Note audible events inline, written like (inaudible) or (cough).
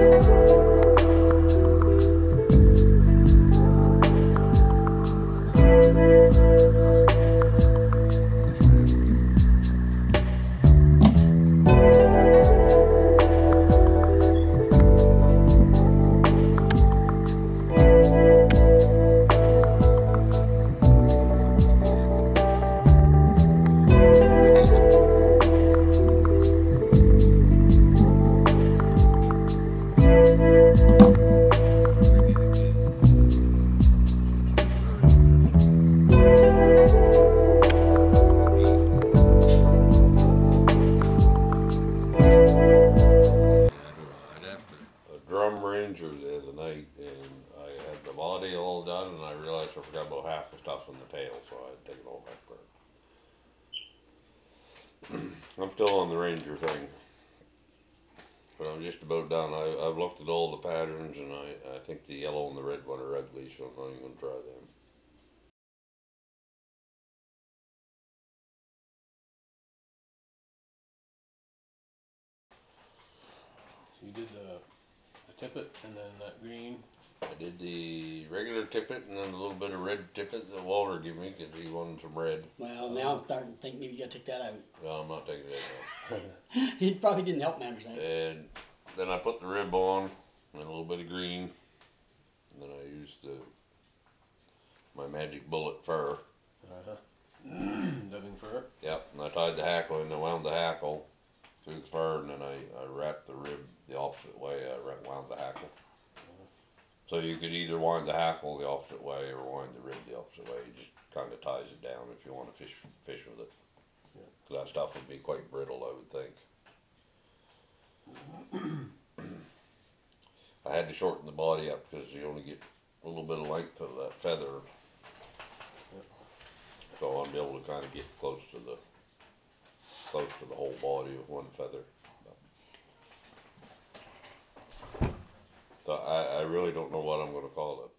I'd ranger the other night and I had the body all done and I realized I forgot about half the stuff in the tail, so I had to take it all back for (clears throat) I'm still on the ranger thing. But I'm just about done. I, I've looked at all the patterns and I, I think the yellow and the red one are ugly, so I'm not even gonna try them. You did the tippet and then that green. I did the regular tippet and then a little bit of red tippet that Walter gave me because he wanted some red. Well, now I'm starting to think maybe you gotta take that out. Well, I'm not taking that out. (laughs) It probably didn't help matters then. And then I put the rib on and a little bit of green. And then I used the my magic bullet fur. Uh-huh. (clears throat) Dubbing fur. Yep, and I tied the hackle and I wound the hackle through the fur and then I, I wrapped the rib the opposite way. I wra- wound the hackle. So you could either wind the hackle the opposite way or wind the rib the opposite way. It just kind of ties it down if you want to fish fish with it. Yeah. that stuff would be quite brittle, I would think. (clears throat) I had to shorten the body up because you only get a little bit of length of that feather. So I'll be able to kind of get close to the close to the whole body of one feather. So I, I really don't know what I'm gonna call it.